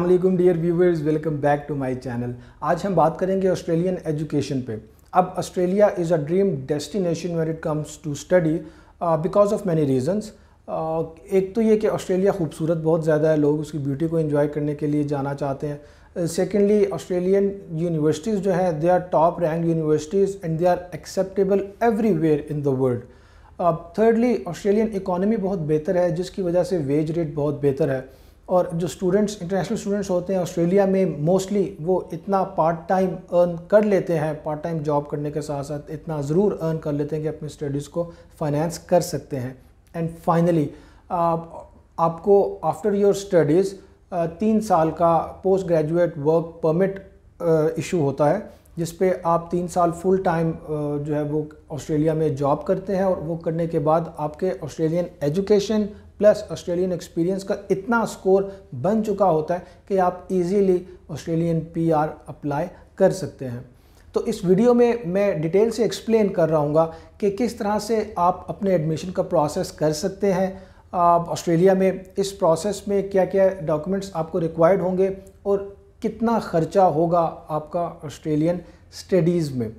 वालेकुम, dear viewers welcome back to my channel. आज हम बात करेंगे ऑस्ट्रेलियन एजुकेशन पे। अब Australia is a dream destination where it comes to study because of many reasons एक तो ये कि ऑस्ट्रेलिया खूबसूरत बहुत ज़्यादा है, लोग उसकी ब्यूटी को इन्जॉय करने के लिए जाना चाहते हैं। सेकेंडली ऑस्ट्रेलियन यूनिवर्सिटीज़ जो हैं they are top rank universities and they are acceptable everywhere in the world thirdly Australian economy बहुत बेहतर है, जिसकी वजह से वेज रेट बहुत बेहतर है। और जो स्टूडेंट्स इंटरनेशनल स्टूडेंट्स होते हैं ऑस्ट्रेलिया में मोस्टली वो इतना पार्ट टाइम अर्न कर लेते हैं पार्ट टाइम जॉब करने के साथ साथ इतना ज़रूर अर्न कर लेते हैं कि अपनी स्टडीज़ को फाइनेंस कर सकते हैं। एंड फाइनली आप, आपको आफ्टर योर स्टडीज़ तीन साल का post graduate work permit issue होता है जिस पे आप तीन साल फुल टाइम जो है वो ऑस्ट्रेलिया में जॉब करते हैं और वो करने के बाद आपके Australian education plus Australian experience का इतना स्कोर बन चुका होता है कि आप इजीली ऑस्ट्रेलियन पीआर अप्लाई कर सकते हैं। तो इस वीडियो में मैं डिटेल से एक्सप्लेन कर रहा कि किस तरह से आप अपने एडमिशन का प्रोसेस कर सकते हैं। ऑस्ट्रेलिया में इस प्रोसेस में क्या क्या डॉक्यूमेंट्स आपको रिक्वायर्ड होंगे और कितना ख़र्चा होगा आपका ऑस्ट्रेलियन स्टडीज़ में।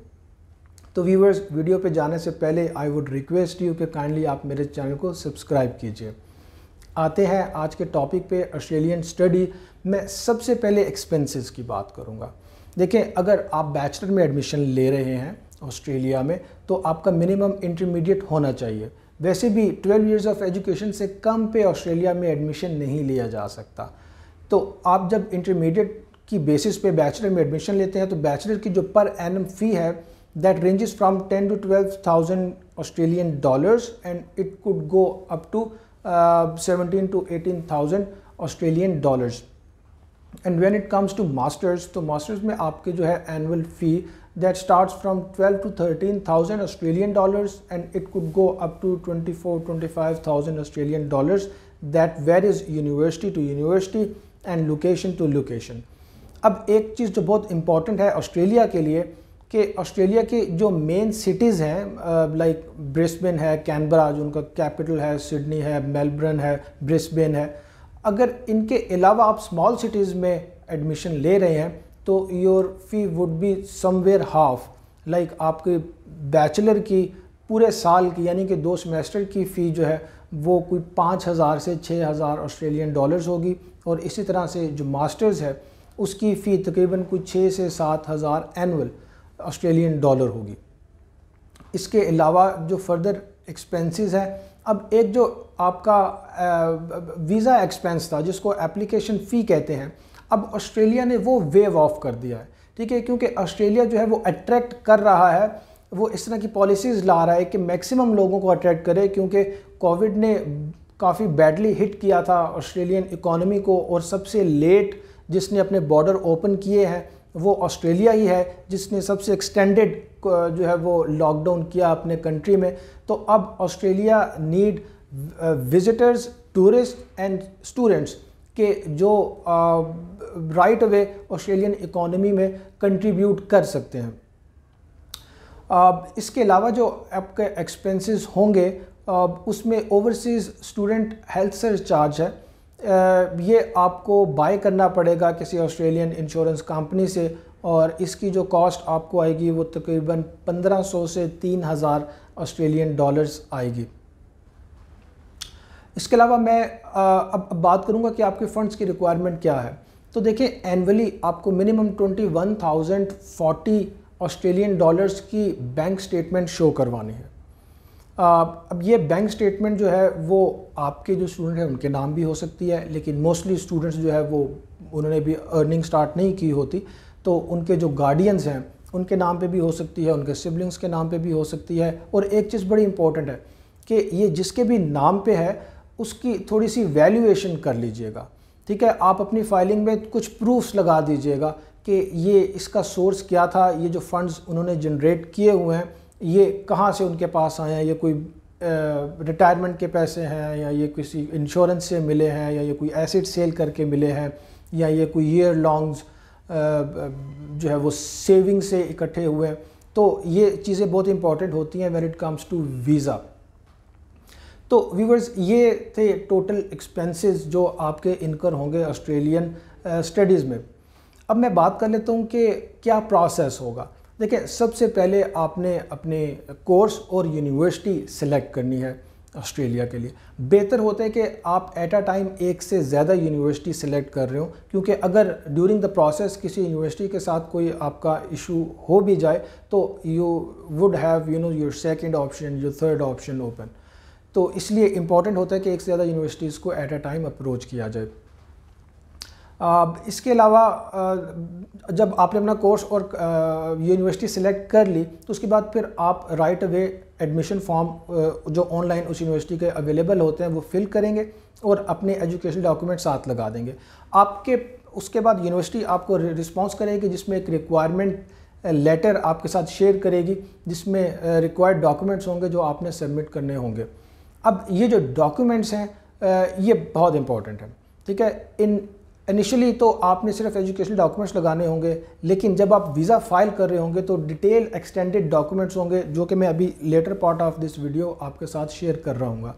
तो व्यूवर्स वीडियो पे जाने से पहले आई वुड रिक्वेस्ट यू कि काइंडली आप मेरे चैनल को सब्सक्राइब कीजिए। आते हैं। आज के टॉपिक पे ऑस्ट्रेलियन स्टडी मैं सबसे पहले एक्सपेंसेस की बात करूँगा। देखें अगर आप बैचलर में एडमिशन ले रहे हैं ऑस्ट्रेलिया में तो आपका मिनिमम इंटरमीडिएट होना चाहिए। वैसे भी 12 इयर्स ऑफ़ एजुकेशन से कम पे ऑस्ट्रेलिया में एडमिशन नहीं लिया जा सकता। तो आप जब इंटरमीडिएट की बेसिस पे बैचलर में एडमिशन लेते हैं तो बैचलर की जो पर एनम फ़ी है that ranges from 10 to twelve Australian dollars and it could go up to seventeen to eighteen thousand Australian dollars and when it comes to masters तो मास्टर्स में आपके जो है annual fee that start from twelve to thirteen thousand Australian dollars and it could go up to twenty four twenty five thousand Australian dollars that where is university to university and location to location अब एक चीज़ जो बहुत important है Australia के लिए कि Australia की जो मेन सिटीज़ हैं लाइक ब्रिस्बेन है कैनबरा जो उनका कैपिटल है सिडनी है मेलबर्न है ब्रिस्बेन है। अगर इनके अलावा आप स्मॉल सिटीज़ में एडमिशन ले रहे हैं तो your fee would be somewhere half like आपके बैचलर की पूरे साल की, यानी कि दो सेमेस्टर की फ़ी जो है, वो कोई पाँच हज़ार से छः हज़ार ऑस्ट्रेलियन डॉलर्स होगी। और इसी तरह से जो मास्टर्स है, उसकी फ़ी तकरीबन कोई छः से सात हज़ार एनअल ऑस्ट्रेलियन डॉलर होगी। इसके अलावा जो फर्दर एक्सपेंसेस हैं, अब एक जो आपका वीज़ा एक्सपेंस था, जिसको एप्लीकेशन फ़ी कहते हैं, अब ऑस्ट्रेलिया ने वो वेव ऑफ़ कर दिया है। ठीक है, क्योंकि ऑस्ट्रेलिया जो है वो अट्रैक्ट कर रहा है, वो इस तरह की पॉलिसीज़ ला रहा है कि मैक्सिमम लोगों को अट्रैक्ट करे, क्योंकि कोविड ने काफ़ी बैडली हिट किया था ऑस्ट्रेलियन इकोनॉमी को, और सबसे लेट जिसने अपने बॉर्डर ओपन किए हैं वो ऑस्ट्रेलिया ही है जिसने सबसे एक्सटेंडेड जो है वो लॉकडाउन किया अपने कंट्री में। तो अब Australia need visitors tourist and students के जो राइट अवे ऑस्ट्रेलियन इकोनॉमी में कंट्रीब्यूट कर सकते हैं। uh, इसके अलावा जो आपके एक्सपेंसेस होंगे uh, उसमें overseas student health surcharge है। ये आपको बाय करना पड़ेगा किसी ऑस्ट्रेलियन इंश्योरेंस कंपनी से और इसकी जो कॉस्ट आपको आएगी वो तकरीबन 1500 से 3000 ऑस्ट्रेलियन डॉलर्स आएगी। इसके अलावा मैं अब बात करूँगा कि आपके फ़ंड्स की रिक्वायरमेंट क्या है। तो देखिए एनअली आपको minimum twenty one thousand forty Australian dollars की बैंक स्टेटमेंट शो करवानी है। अब ये बैंक स्टेटमेंट जो है, वो आपके जो स्टूडेंट हैं, उनके नाम भी हो सकती है, लेकिन मोस्टली स्टूडेंट्स जो है, वो उन्होंने भी अर्निंग स्टार्ट नहीं की होती। तो उनके जो गार्डियंस हैं, उनके नाम पे भी हो सकती है, उनके सिबलिंग्स के नाम पे भी हो सकती है। और एक चीज़ बड़ी इंपॉर्टेंट है कि ये जिसके भी नाम पे है, उसकी थोड़ी सी वैल्यूएशन कर लीजिएगा, ठीक है? आप अपनी फाइलिंग में कुछ प्रूफ्स लगा दीजिएगा कि ये इसका सोर्स क्या था, ये जो फंड्स उन्होंने जनरेट किए हुए हैं ये कहाँ से उनके पास आए हैं? ये कोई रिटायरमेंट के पैसे हैं या ये किसी इंश्योरेंस से मिले हैं या ये कोई एसिड सेल करके मिले हैं या ये कोई ईयर लॉन्ग्स जो है वो सेविंग से इकट्ठे हुए हैं? तो ये चीज़ें बहुत इंपॉर्टेंट होती हैं when it comes to visa तो व्यूवर्स ये थे टोटल एक्सपेंसेस जो आपके इनकर होंगे ऑस्ट्रेलियन स्टडीज़ में। अब मैं बात कर लेता हूँ कि क्या प्रोसेस होगा। देखिए, सबसे पहले आपने अपने कोर्स और यूनिवर्सिटी सेलेक्ट करनी है ऑस्ट्रेलिया के लिए। बेहतर होता है कि आप एट अ टाइम एक से ज़्यादा यूनिवर्सिटी सेलेक्ट कर रहे हो, क्योंकि अगर ड्यूरिंग द प्रोसेस किसी यूनिवर्सिटी के साथ कोई आपका इशू हो भी जाए तो you would have you know your second option your third option open तो इसलिए इंपॉर्टेंट होता है कि एक से ज़्यादा यूनिवर्सिटीज़ को एट अ टाइम अप्रोच किया जाए। इसके अलावा जब आपने अपना कोर्स और यूनिवर्सिटी सिलेक्ट कर ली तो उसके बाद फिर आप राइट अवे एडमिशन फॉर्म जो ऑनलाइन उस यूनिवर्सिटी के अवेलेबल होते हैं, वो फिल करेंगे और अपने एजुकेशन डॉक्यूमेंट साथ लगा देंगे। आपके, उसके बाद यूनिवर्सिटी आपको रिस्पॉन्स करेगी, जिसमें एक रिक्वायरमेंट लेटर आपके साथ शेयर करेगी, जिसमें रिक्वायर्ड डॉक्यूमेंट्स होंगे जो आपने सबमिट करने होंगे। अब ये जो डॉक्यूमेंट्स हैं ये बहुत इंपॉर्टेंट है, ठीक है? इन इनिशियली तो आपने सिर्फ़ एजुकेशनल डॉक्यूमेंट्स लगाने होंगे, लेकिन जब आप वीज़ा फ़ाइल कर रहे होंगे तो डिटेल एक्सटेंडेड डॉक्यूमेंट्स होंगे, जो कि मैं अभी latter part of this video आपके साथ शेयर कर रहा हूँ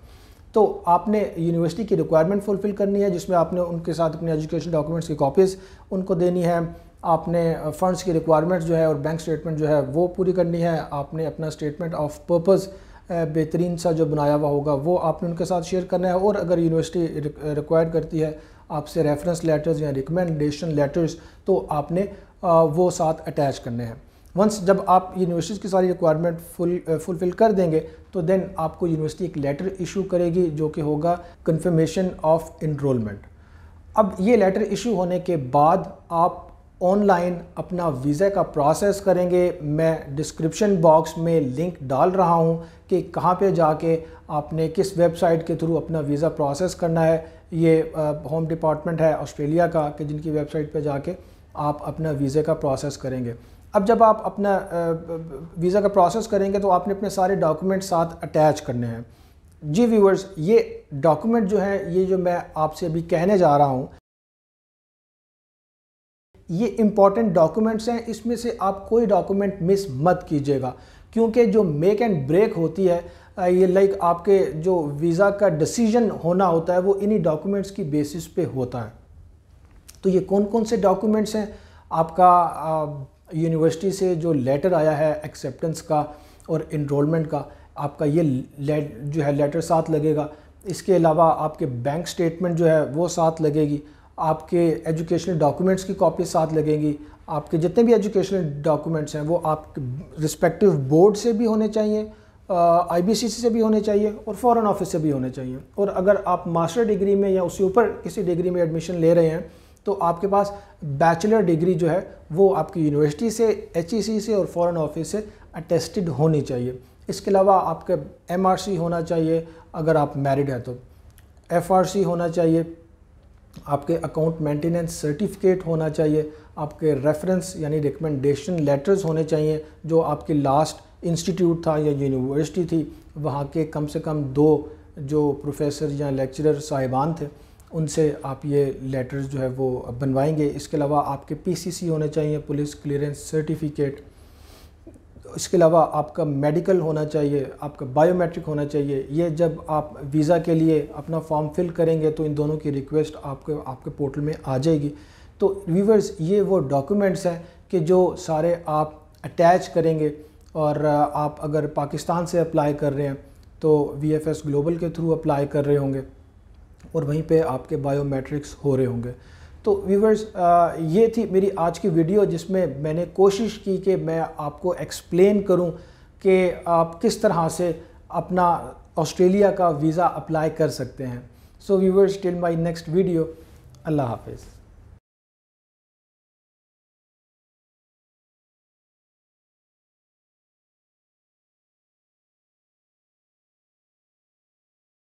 तो आपने यूनिवर्सिटी की रिक्वायरमेंट फुलफ़िल करनी है, जिसमें आपने उनके साथ अपने एजुकेशन डॉक्यूमेंट्स की कॉपीज़ उनको देनी है। आपने फ़ंड्स की रिक्वायरमेंट्स जो है और बैंक स्टेटमेंट जो है वो पूरी करनी है। आपने अपना स्टेटमेंट ऑफ़ पर्पज़ बेहतरीन सा जो बनाया हुआ होगा, वो आपने उनके साथ शेयर करना है। और अगर यूनिवर्सिटी रिक्वायर करती है आपसे रेफरेंस लेटर्स या रिकमेंडेशन लेटर्स तो आपने वो साथ अटैच करने हैं। वंस जब आप यूनिवर्सिटी की सारी रिक्वायरमेंट फुल फुलफ़िल कर देंगे तो देन आपको यूनिवर्सिटी एक लेटर इशू करेगी जो कि होगा कन्फर्मेशन ऑफ़ इनरोलमेंट अब ये लेटर इशू होने के बाद आप ऑनलाइन अपना वीज़ा का प्रोसेस करेंगे। मैं डिस्क्रिप्शन बॉक्स में लिंक डाल रहा हूँ कि कहाँ पे जाके आपने किस वेबसाइट के थ्रू अपना वीज़ा प्रोसेस करना है। ये होम डिपार्टमेंट है ऑस्ट्रेलिया का कि जिनकी वेबसाइट पे जाके आप अपना वीज़े का प्रोसेस करेंगे। अब जब आप अपना वीज़ा का प्रोसेस करेंगे तो आपने अपने सारे डॉक्यूमेंट साथ अटैच करने हैं। जी व्यूवर्स ये डॉक्यूमेंट जो है, ये जो मैं आपसे अभी कहने जा रहा हूँ, ये इंपॉर्टेंट डॉक्यूमेंट्स हैं, इसमें से आप कोई डॉक्यूमेंट मिस मत कीजिएगा। क्योंकि जो मेक एंड ब्रेक होती है ये लाइक आपके जो वीज़ा का डिसीज़न होना होता है, वो इन्हीं डॉक्यूमेंट्स की बेसिस पे होता है। तो ये कौन कौन से डॉक्यूमेंट्स हैं? आपका यूनिवर्सिटी से जो लेटर आया है एक्सेप्टेंस का और इनरोलमेंट का, आपका ये जो है लेटर साथ लगेगा। इसके अलावा आपके बैंक स्टेटमेंट जो है, वो साथ लगेगी। आपके एजुकेशनल डॉक्यूमेंट्स की कॉपी साथ लगेंगी। आपके जितने भी एजुकेशनल डॉक्यूमेंट्स हैं, वो आप रिस्पेक्टिव बोर्ड से भी होने चाहिए। आईबीसीसी से भी होने चाहिए और फ़ॉरेन ऑफ़िस से भी होने चाहिए। और अगर आप मास्टर डिग्री में या उससे ऊपर किसी डिग्री में एडमिशन ले रहे हैं तो आपके पास बैचलर डिग्री जो है, वो आपकी यूनिवर्सिटी से एच e से और फ़ॉरेन ऑफ़िस से अटेस्टेड होनी चाहिए। इसके अलावा आपका एम होना चाहिए, अगर आप मैरिड हैं तो। एफआरसी होना चाहिए, आपके अकाउंट मेंटेनेंस सर्टिफिकेट होना चाहिए, आपके रेफरेंस यानी रिकमेंडेशन लेटर्स होने चाहिए, जो आपके लास्ट इंस्टीट्यूट था या यूनिवर्सिटी थी, वहाँ के कम से कम दो जो प्रोफेसर या लेक्चरर साहिबान थे, उनसे आप ये लेटर्स जो है वो बनवाएँगे। इसके अलावा आपके पीसीसी होने चाहिए, पुलिस क्लियरेंस सर्टिफिकेट। इसके अलावा आपका मेडिकल होना चाहिए, आपका बायोमेट्रिक होना चाहिए। ये जब आप वीज़ा के लिए अपना फॉर्म फिल करेंगे तो इन दोनों की रिक्वेस्ट आपके आपके पोर्टल में आ जाएगी। तो व्यूवर्स ये वो डॉक्यूमेंट्स हैं कि जो सारे आप अटैच करेंगे। और आप अगर पाकिस्तान से अप्लाई कर रहे हैं तो वी एफ़ एस ग्लोबल के थ्रू अप्लाई कर रहे होंगे और वहीं पे आपके बायोमेट्रिक्स हो रहे होंगे। तो व्यूवर्स ये थी मेरी आज की वीडियो जिसमें मैंने कोशिश की कि मैं आपको एक्सप्लेन करूँ कि आप किस तरह से अपना ऑस्ट्रेलिया का वीज़ा अप्लाई कर सकते हैं। So viewers till my next video अल्लाह हाफिज़।